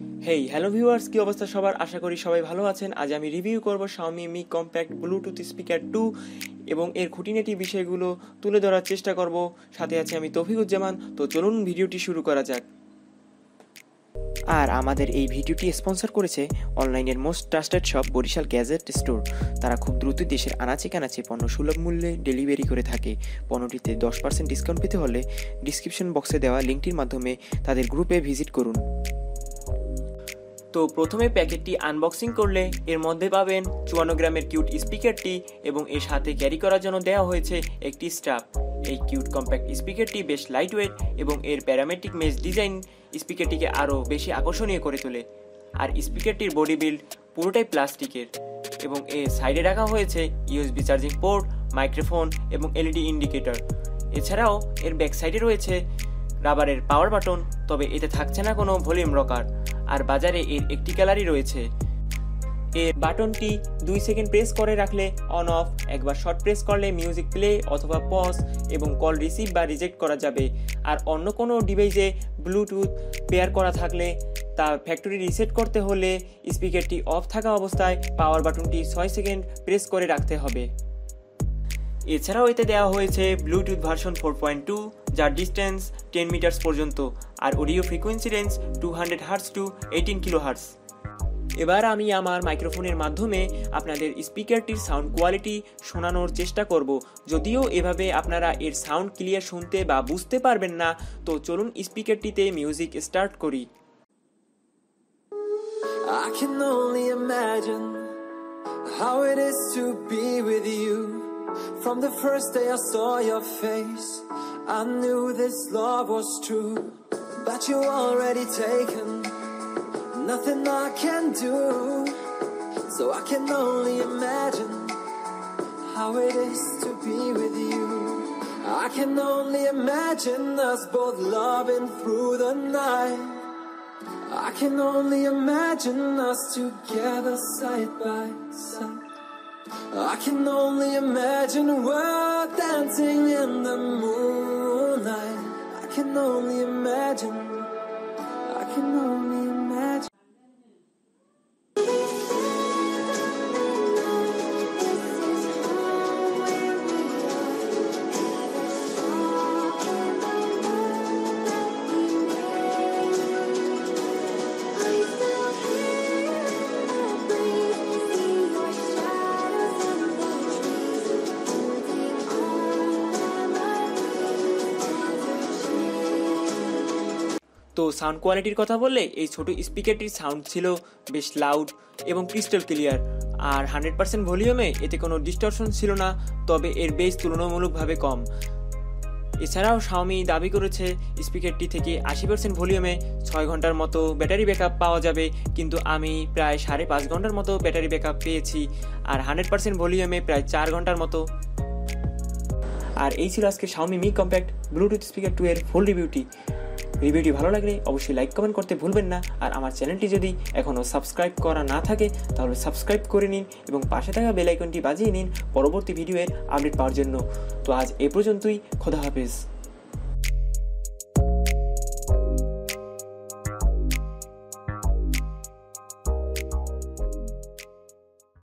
Hey hello viewers কি অবস্থা সবার? আশা করি সবাই ভালো আছেন। আজ আমি রিভিউ করব Xiaomi Mi Compact bluetooth speaker two এবং এর খুঁটিনাটি বিষয়গুলো তুলে ধরার চেষ্টা করব। সাথে আছে আমি তৌফিকুজ্জামান। তো চলুন ভিডিওটি শুরু করা যাক। আর আমাদের এই ভিডিওটি স্পন্সর করেছে অনলাইনের most trusted shop Barishal gadget store তারা খুব দ্রুত দেশের আনাচে কানাচে পণ্য সুলভ মূল্যে ডেলিভারি করে থাকে। পণ্যটিতে দশ পার্সেন্ট ডিসকাউন্ট পেতে হলে ডিসক্রিপশন বক্সে দেওয়া লিঙ্কটির মাধ্যমে তাদের গ্রুপে ভিজিট করুন। তো প্রথমে প্যাকেটটি আনবক্সিং করলে এর মধ্যে পাবেন চুয়ান্ন গ্রামের কিউট স্পিকারটি এবং এর সাথে ক্যারি করার জন্য দেওয়া হয়েছে একটি স্ট্রাপ। এই কিউট কম্প্যাক্ট স্পিকারটি বেশ লাইট ওয়েট এবং এর প্যারামেট্রিক মেজ ডিজাইন স্পিকারটিকে আরও বেশি আকর্ষণীয় করে তোলে। আর স্পিকারটির বডি বিল্ড পুরোটাই প্লাস্টিকের এবং এর সাইডে রাখা হয়েছে ইউএসবি চার্জিং পোর্ট মাইক্রোফোন এবং এলইডি ইন্ডিকেটর এছাড়াও এর ব্যাক সাইডে রয়েছে রাবারের পাওয়ার বাটন তবে এতে থাকছে না কোনো ভলিউম রকার আর বাজারে এর একটি কালারই রয়েছে। এর বাটনটি দুই সেকেন্ড প্রেস করে রাখলে অন অফ একবার শর্ট প্রেস করলে মিউজিক প্লে অথবা পজ এবং কল রিসিভ বা রিজেক্ট করা যাবে। আর অন্য কোনো ডিভাইসে ব্লুটুথ পেয়ার করা থাকলে তা ফ্যাক্টরি রিসেট করতে হলে স্পিকারটি অফ থাকা অবস্থায় পাওয়ার বাটনটি ছয় সেকেন্ড প্রেস করে রাখতে হবে। এছাড়াও এতে দেওয়া হয়েছে bluetooth version four point two যার ডিস্টেন্স টেন মিটার্স পর্যন্ত, আর audio frequency range two hundred hertz to eighteen kilo hertz এবার আমি আমার মাইক্রোফোনের মাধ্যমে আপনাদের স্পিকারটির সাউন্ড কোয়ালিটি শোনানোর চেষ্টা করব। যদিও এভাবে আপনারা এর সাউন্ড ক্লিয়ার শুনতে বা বুঝতে পারবেন না, তো চলুন স্পিকারটিতে মিউজিক স্টার্ট করি। I can only imagine how it is to be with you. From the first day I saw your face, I knew this love was true. But you already taken, nothing I can do. So I can only imagine how it is to be with you. I can only imagine us both loving through the night. I can only imagine us together side by side. I can only imagine we're dancing in the moonlight. I can only imagine. I can only তো sound কোয়ালিটির কথা বললে, এই ছোট স্পিকারটির sound ছিল বেশ loud এবং crystal clear আর হান্ড্রেড পার্সেন্ট ভলিউমে এতে কোনো ডিস্টরশন ছিল না, তবে এর বেস তুলনামূলকভাবে কম। এছাড়াও শাওমি দাবি করেছে স্পিকারটি থেকে আশি পার্সেন্ট ভলিউমে ছয় ঘণ্টার মতো ব্যাটারি ব্যাকআপ পাওয়া যাবে, কিন্তু আমি প্রায় সাড়ে পাঁচ ঘণ্টার মতো ব্যাটারি ব্যাকআপ পেয়েছি, আর হান্ড্রেড পার্সেন্ট ভলিউমে প্রায় চার ঘণ্টার মতো। আর এই ছিল আজকে Xiaomi Mi compact bluetooth speaker two এর ফুল রিভিউটি রিভিউটি ভালো লাগলে অবশ্যই লাইক কমেন্ট করতে ভুলবেন না। আর আমার চ্যানেলটি যদি এখনও সাবস্ক্রাইব করা না থাকে, তাহলে সাবস্ক্রাইব করে নিন এবং পাশে থাকা বেলাইকনটি বাজিয়ে নিন। পরবর্তী ভিডিওয়ের আপডেট পাওয়ার জন্য। তো আজ এ পর্যন্তই, খোদা হাফেজ।